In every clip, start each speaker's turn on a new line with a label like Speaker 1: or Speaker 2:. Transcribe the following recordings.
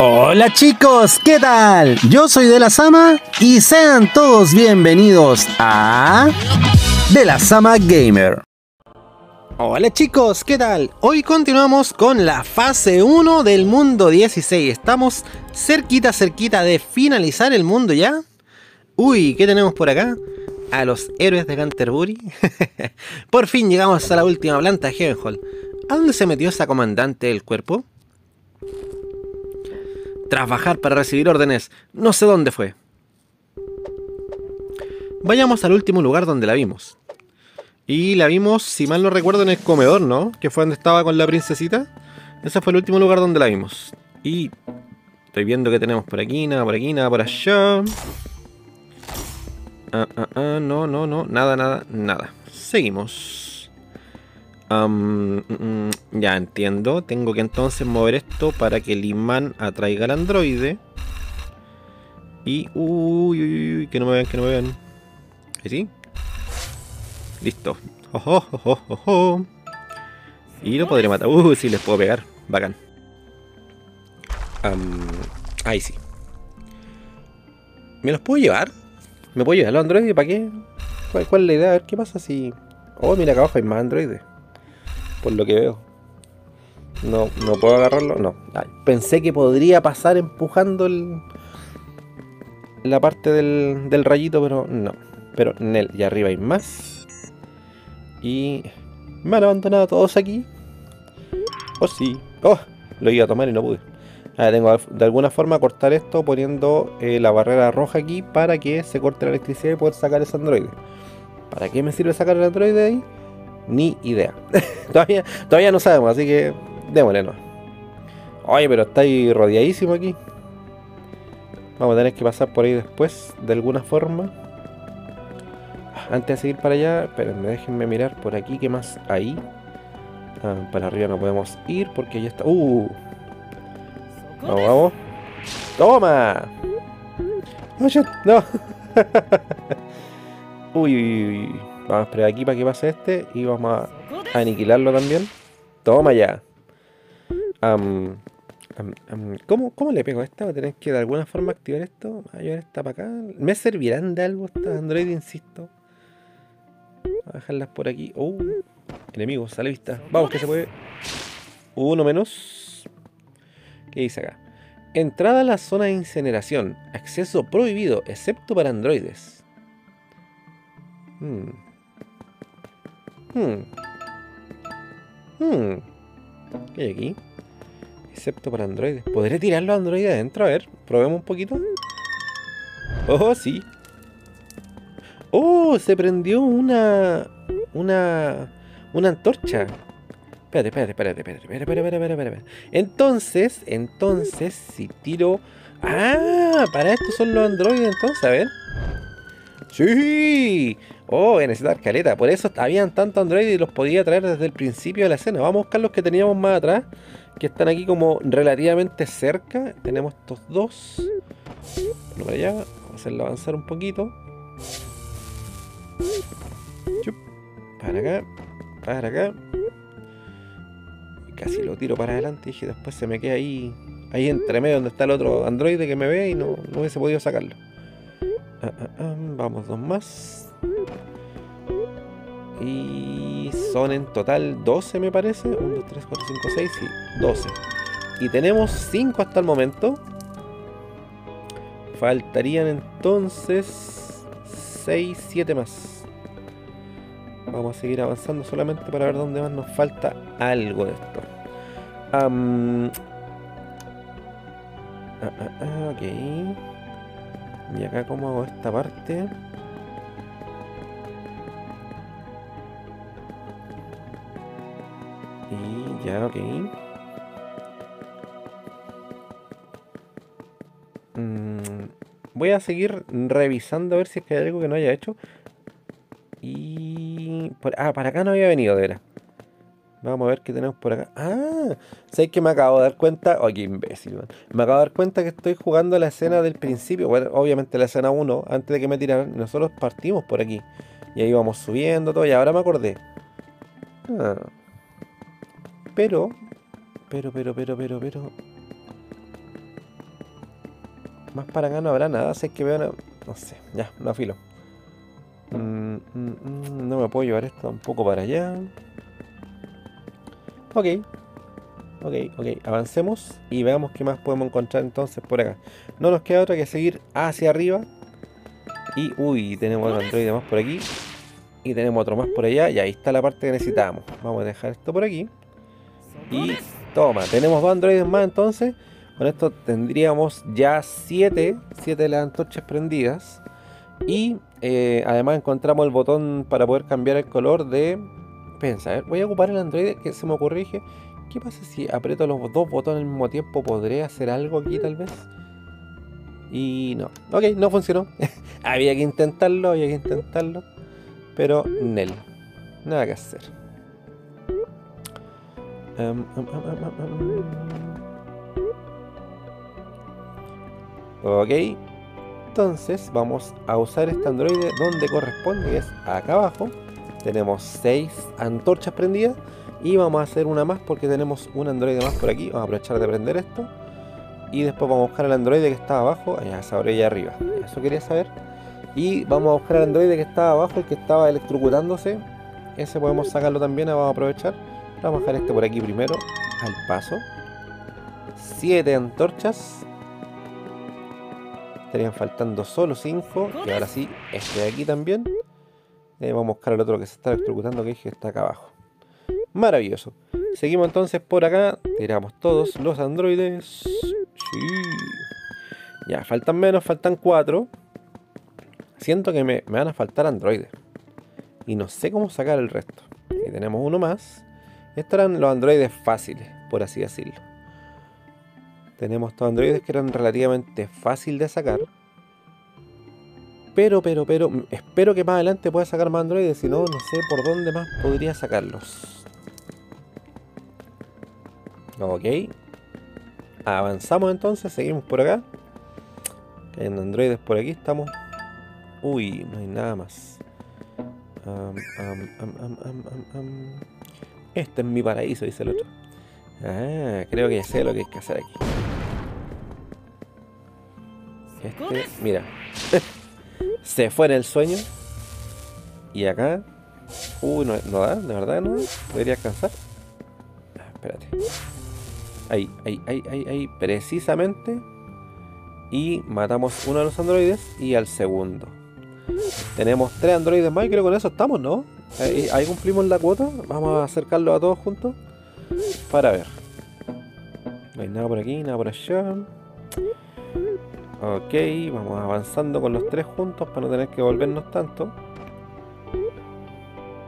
Speaker 1: Hola chicos, ¿qué tal? Yo soy De La Sama y sean todos bienvenidos a De La Sama Gamer. Hola chicos, ¿qué tal? Hoy continuamos con la fase 1 del mundo 16. Estamos cerquita, cerquita de finalizar el mundo ya. Uy, ¿qué tenemos por acá? A los héroes de Canterbury. por fin llegamos a la última planta Heavenhall. ¿A dónde se metió esa comandante del cuerpo? Tras bajar para recibir órdenes, no sé dónde fue. Vayamos al último lugar donde la vimos. Y la vimos, si mal no recuerdo, en el comedor, ¿no? Que fue donde estaba con la princesita. Ese fue el último lugar donde la vimos. Y estoy viendo que tenemos por aquí, nada por aquí, nada por allá. Ah, ah, ah, no, no, no, nada, nada, nada. Seguimos. Mm, mm, ya entiendo. Tengo que entonces mover esto para que el imán atraiga al androide. Y... Uy, uy, uy, que no me vean, que no me vean. ¿Ahí sí? Listo. y lo podré matar. Uy, sí, les puedo pegar. Bacán. ahí sí. ¿Me los puedo llevar? ¿Me puedo llevar los androides? ¿Para qué? ¿Cuál, ¿Cuál, es la idea? A ver qué pasa si... Oh, mira acá abajo hay más androides por lo que veo. No, no puedo agarrarlo, no. pensé que podría pasar empujando el, la parte del, rayito, pero no. Pero en el, y arriba hay más. Y me han abandonado todos aquí. Oh, sí. Oh, lo iba a tomar y no pude. Ahora tengo de alguna forma cortar esto poniendo eh, la barrera roja aquí para que se corte la electricidad y poder sacar ese androide. ¿Para qué me sirve sacar el androide de ahí? Ni idea. todavía, todavía no sabemos, así que démosle. Oye, pero está ahí rodeadísimo aquí. Vamos a tener que pasar por ahí después, de alguna forma. Antes de seguir para allá, espérenme, déjenme mirar por aquí qué más hay. Ah, para arriba no podemos ir porque ya está. ¡Uh! Vamos, vamos. ¡Toma! ¡No! no. uy, uy, uy. Vamos a esperar aquí para que pase este y vamos a aniquilarlo también. Toma ya. ¿cómo, ¿cómo, le pego a esta? ¿Va que de alguna forma activar esto? a llevar esta para acá. ¿Me servirán de algo estas Android, insisto? a dejarlas por aquí. Oh, enemigos a la vista. Vamos, que se puede. Uno menos. ¿Qué dice acá? Entrada a la zona de incineración. Acceso prohibido, excepto para androides. Hmm. Hmm. Hmm. ¿Qué hay aquí? Excepto para androides. ¿Podré tirar los androides adentro? A ver, probemos un poquito. Oh, sí. Oh, se prendió una... Una... Una antorcha. Espérate, espérate, espérate, espérate, espérate, espérate, espérate, espérate. Entonces, entonces, si tiro... Ah, para esto son los androides entonces, a ver. Sí, Oh, voy necesitar caleta. Por eso habían tantos androides y los podía traer desde el principio de la escena. Vamos a buscar los que teníamos más atrás. Que están aquí como relativamente cerca. Tenemos estos dos. Allá. Vamos a hacerlo avanzar un poquito. Para acá. Para acá. Casi lo tiro para adelante. Y después se me queda ahí. Ahí entre medio donde está el otro androide que me ve y no, no hubiese podido sacarlo. Ah, ah, ah, vamos, dos más. Y son en total 12 me parece. 1, 2, 3, 4, 5, 6, sí, 12. Y tenemos 5 hasta el momento. Faltarían entonces 6, 7 más. Vamos a seguir avanzando solamente para ver dónde más nos falta algo de esto. Um, ah, ah, ah, ok. Y acá cómo hago esta parte. Y ya, ok. Mm, voy a seguir revisando a ver si es que hay algo que no haya hecho. Y... ah, para acá no había venido, de veras. Vamos a ver qué tenemos por acá. Ah, ¿sabes que me acabo de dar cuenta? Oh, qué imbécil, Me acabo de dar cuenta que estoy jugando la escena del principio. Bueno, obviamente la escena 1, antes de que me tiraran. Nosotros partimos por aquí. Y ahí vamos subiendo todo. Y ahora me acordé. Ah, pero, pero, pero, pero, pero, pero. Más para acá no habrá nada, sé que veo No sé, ya, no afilo. Mm, mm, mm, no me puedo llevar esto un poco para allá. Ok. Ok, ok, avancemos y veamos qué más podemos encontrar entonces por acá. No nos queda otra que seguir hacia arriba. Y, uy, tenemos otro androide más por aquí. Y tenemos otro más por allá. Y ahí está la parte que necesitamos. Vamos a dejar esto por aquí. Y toma, tenemos dos androides más entonces. Con esto tendríamos ya 7 7 de las antorchas prendidas. Y eh, además encontramos el botón para poder cambiar el color de... Pensa, voy a ocupar el androide que se me ocurrió dije, ¿qué pasa si aprieto los dos botones al mismo tiempo? ¿Podré hacer algo aquí tal vez? Y no, ok, no funcionó. había que intentarlo, había que intentarlo. Pero Nel, nada que hacer. Um, ok, entonces vamos a usar este androide donde corresponde, que es acá abajo. Tenemos 6 antorchas prendidas y vamos a hacer una más porque tenemos un androide más por aquí. Vamos a aprovechar de prender esto. Y después vamos a buscar el androide que está abajo, allá esa orilla arriba. Eso quería saber. Y vamos a buscar el androide que estaba abajo, el que estaba electrocutándose. Ese podemos sacarlo también, vamos a aprovechar. Vamos a dejar este por aquí primero, al paso. 7 antorchas Estarían faltando solo 5. Y ahora sí, este de aquí también. Eh, vamos a buscar el otro que se está electrocutando, que está acá abajo. Maravilloso. Seguimos entonces por acá. Tiramos todos los androides. Sí. Ya, faltan menos, faltan 4. Siento que me, me, van a faltar androides. Y no sé cómo sacar el resto. Aquí tenemos uno más. Estos eran los androides fáciles, por así decirlo. Tenemos estos androides que eran relativamente fácil de sacar. Pero, pero, pero, espero que más adelante pueda sacar más androides, si no, no sé por dónde más podría sacarlos. Ok. Avanzamos entonces, seguimos por acá. Hay androides por aquí, estamos. Uy, no hay nada más. este es mi paraíso, dice el otro. Ah, creo que sé lo que hay que hacer aquí. Este, mira. Se fue en el sueño. Y acá. Uy, no, da, de verdad no. Debería alcanzar. Ah, espérate. Ahí, ahí, ahí, ahí, ahí. Precisamente. Y matamos uno de los androides y al segundo. Tenemos tres androides más y creo que con eso estamos, ¿no? Ahí, ahí cumplimos la cuota. Vamos a acercarlo a todos juntos. Para ver. No hay nada por aquí, nada por allá. Ok, vamos avanzando con los tres juntos para no tener que volvernos tanto.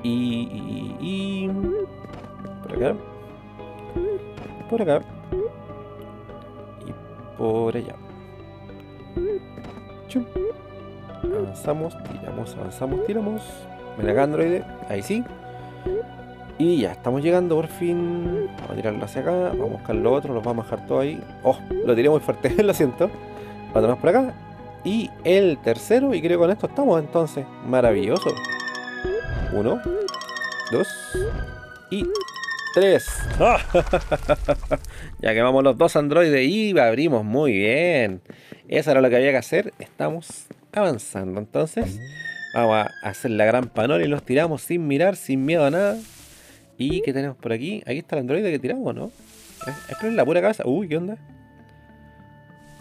Speaker 1: Y, y, y por acá. Por acá. Y por allá. Chum. Avanzamos, tiramos, avanzamos, tiramos. Ven acá, androide. Ahí sí. Y ya, estamos llegando por fin. Vamos a tirarlo hacia acá. Vamos a buscar lo otro, los vamos a dejar todo ahí. Oh, lo tiré muy fuerte, lo siento. Más por acá. Y el tercero, y creo que con esto estamos entonces. Maravilloso. Uno, dos y tres. ya quemamos los dos androides y abrimos muy bien. Eso era lo que había que hacer. Estamos avanzando. Entonces, vamos a hacer la gran panola y los tiramos sin mirar, sin miedo a nada. ¿Y qué tenemos por aquí? Aquí está el androide que tiramos, ¿no? Es, es la pura cabeza. Uy, ¿qué onda?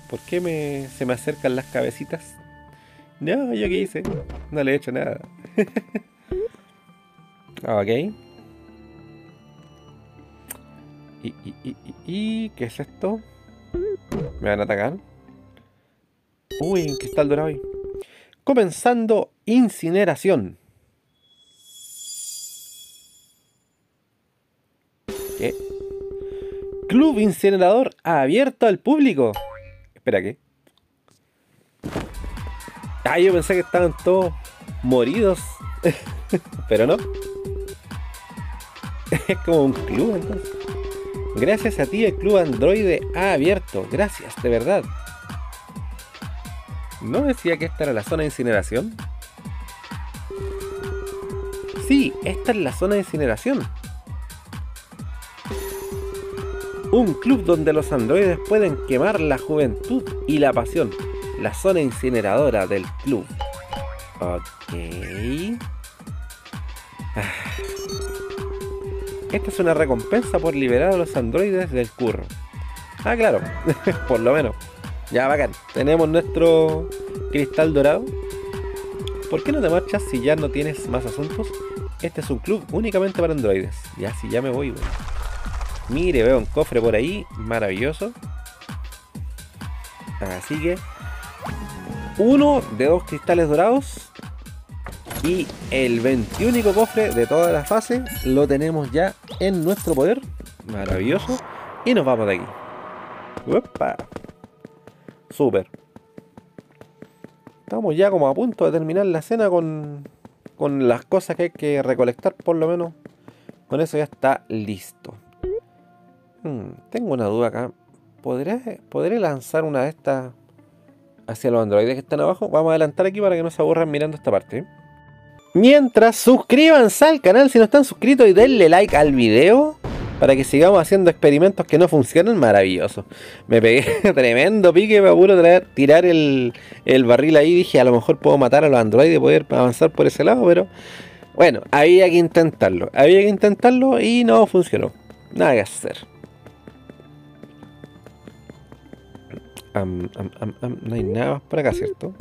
Speaker 1: ¿Por qué me, se me acercan las cabecitas? No, yo qué hice. No le he hecho nada. ok. Y, y, y, y, ¿qué es esto? ¿Me van a atacar? Uy, un cristal dorado ahí. Comenzando incineración. ¿Qué? Club Incinerador abierto al público. Espera, ¿qué? Ah, yo pensé que estaban todos moridos. Pero no. Es como un club entonces. Gracias a ti el club Android ha abierto. Gracias, de verdad. ¿No decía que esta era la zona de incineración? Sí, esta es la zona de incineración. Un club donde los androides pueden quemar la juventud y la pasión. la zona incineradora del club. Ok. Ah. Esta es una recompensa por liberar a los androides del curro. Ah, claro, por lo menos. Ya, bacán. Tenemos nuestro cristal dorado. ¿Por qué no te marchas si ya no tienes más asuntos? Este es un club únicamente para androides. Ya, si ya me voy, Mire, veo un cofre por ahí. Maravilloso. Así que... Uno de dos cristales dorados. Y el 21 cofre de toda la fase lo tenemos ya en nuestro poder. Maravilloso. Y nos vamos de aquí. Uepa. Super. Estamos ya como a punto de terminar la cena con, con las cosas que hay que recolectar, por lo menos. Con eso ya está listo. Hmm, tengo una duda acá. ¿Podré, ¿Podré lanzar una de estas hacia los androides que están abajo? Vamos a adelantar aquí para que no se aburran mirando esta parte. Mientras, suscríbanse al canal si no están suscritos y denle like al video para que sigamos haciendo experimentos que no funcionan. Maravilloso. Me pegué tremendo pique, me apuro traer, tirar el, el, barril ahí. Dije, a lo mejor puedo matar a los androides y poder avanzar por ese lado, pero bueno, había que intentarlo. Había que intentarlo y no funcionó. Nada que hacer. No hay nada más por acá, ¿cierto?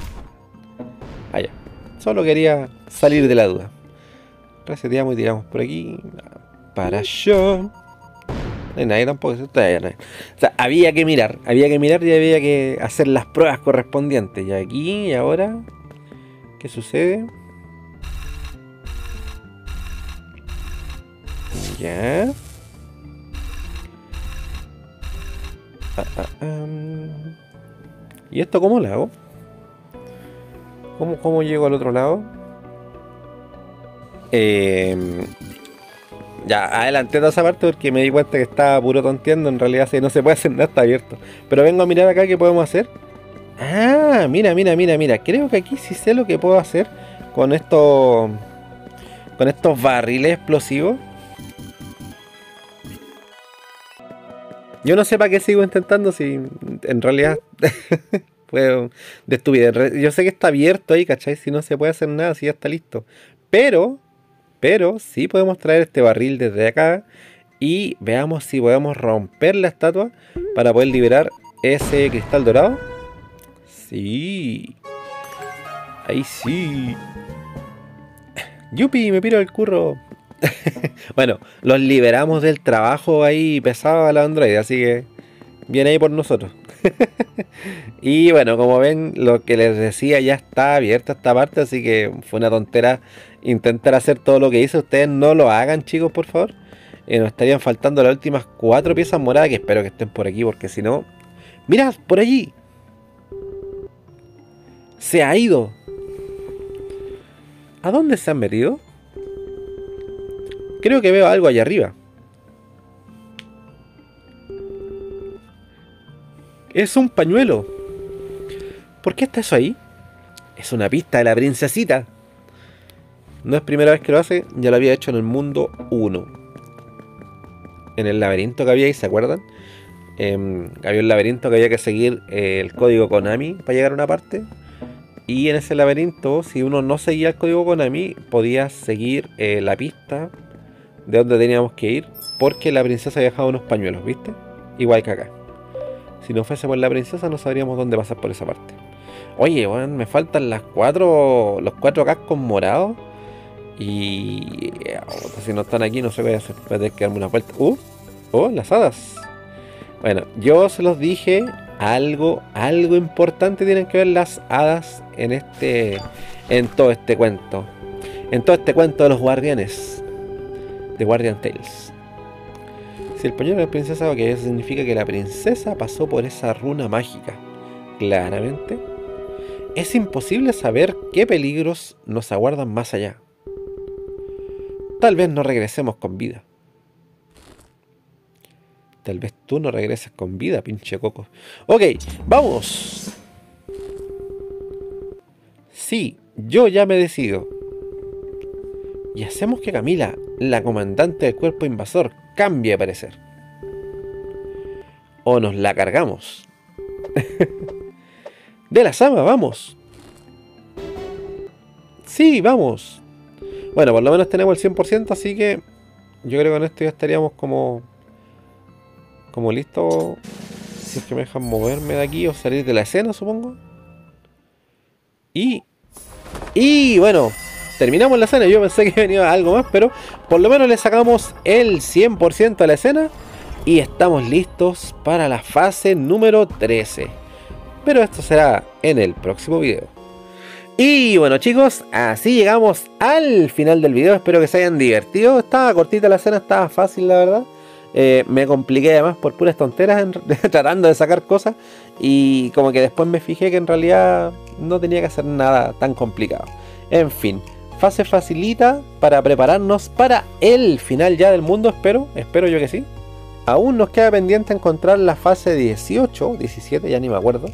Speaker 1: Allá. Ah, Solo quería salir de la duda. Reseteamos y tiramos por aquí. Para yo. No hay nadie tampoco. O sea, había que mirar. Había que mirar y había que hacer las pruebas correspondientes. Y aquí y ahora. ¿Qué sucede? Ya. Ah, ah, ¿Y esto cómo lo hago? ¿Cómo, cómo llego al otro lado? Eh, ya, adelanté toda esa parte porque me di cuenta que estaba puro tonteando. En realidad, si no se puede hacer nada, está abierto. Pero vengo a mirar acá qué podemos hacer. Ah, mira, mira, mira, mira. Creo que aquí sí sé lo que puedo hacer con estos. Con estos barriles explosivos. Yo no sé para qué sigo intentando si en realidad Puedo, de estupidez. Yo sé que está abierto ahí, ¿cachai? Si no se puede hacer nada, si ya está listo. Pero, pero sí podemos traer este barril desde acá y veamos si podemos romper la estatua para poder liberar ese cristal dorado. Sí. Ahí sí. Yupi, me piro el curro. bueno, los liberamos del trabajo ahí pesado a la Android, así que viene ahí por nosotros. y bueno, como ven, lo que les decía ya está abierta esta parte, así que fue una tontera intentar hacer todo lo que hice. Ustedes no lo hagan, chicos, por favor. Eh, nos estarían faltando las últimas cuatro piezas moradas que espero que estén por aquí, porque si no... ¡Mira! ¡Por allí! Se ha ido. ¿A dónde se han metido? Creo que veo algo allá arriba. Es un pañuelo. ¿Por qué está eso ahí? Es una pista de la princesita. No es primera vez que lo hace, ya lo había hecho en el mundo 1. En el laberinto que había ahí, ¿se acuerdan? Em, había un laberinto que había que seguir eh, el código Konami para llegar a una parte. Y en ese laberinto, si uno no seguía el código Konami, podía seguir eh, la pista de donde teníamos que ir. Porque la princesa había dejado unos pañuelos, ¿viste? Igual que acá. Si no fuese por la princesa, no sabríamos dónde pasar por esa parte. Oye, bueno, me faltan las cuatro, los cuatro cascos morados. Y oh, si no están aquí, no sé qué hacer. Voy a tener que darme una vuelta. Uh, oh, las hadas. Bueno, yo se los dije. Algo, algo importante tienen que ver las hadas en este, en todo este cuento. En todo este cuento de los guardianes. De Guardian Tales. Si el pañuelo de la princesa, ok, eso significa que la princesa pasó por esa runa mágica. Claramente. Es imposible saber qué peligros nos aguardan más allá. Tal vez no regresemos con vida. Tal vez tú no regreses con vida, pinche coco. Ok, vamos. Sí, yo ya me decido. Y hacemos que Camila, la comandante del cuerpo invasor, cambie de parecer. O nos la cargamos. De la Sama, vamos. Sí, vamos. Bueno, por lo menos tenemos el 100%, así que yo creo que con esto ya estaríamos como como listo. Si es que me dejan moverme de aquí o salir de la escena, supongo. Y y bueno, terminamos la escena. Yo pensé que venía algo más, pero por lo menos le sacamos el 100% a la escena y estamos listos para la fase número 13. Pero esto será en el próximo video. Y bueno chicos, así llegamos al final del video. Espero que se hayan divertido. Estaba cortita la escena, estaba fácil la verdad. Eh, me compliqué además por puras tonteras tratando de sacar cosas. Y como que después me fijé que en realidad no tenía que hacer nada tan complicado. En fin, fase facilita para prepararnos para el final ya del mundo, espero, espero yo que sí. Aún nos queda pendiente encontrar la fase 18, 17, ya ni me acuerdo.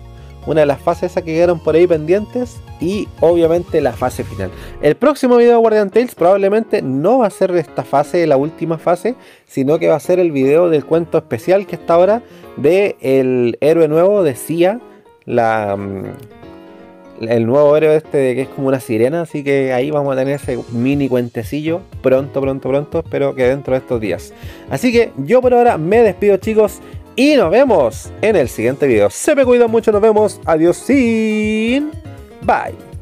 Speaker 1: Una de las fases esas que quedaron por ahí pendientes y obviamente la fase final. El próximo video de Guardian Tales probablemente no va a ser esta fase, la última fase, sino que va a ser el video del cuento especial que está ahora de el héroe nuevo de la, mm, el nuevo héroe este que es como una sirena, así que ahí vamos a tener ese mini cuentecillo pronto, pronto, pronto, espero que dentro de estos días. Así que yo por ahora me despido chicos y nos vemos en el siguiente video. Se me cuidan mucho, nos vemos, adiós sin, bye.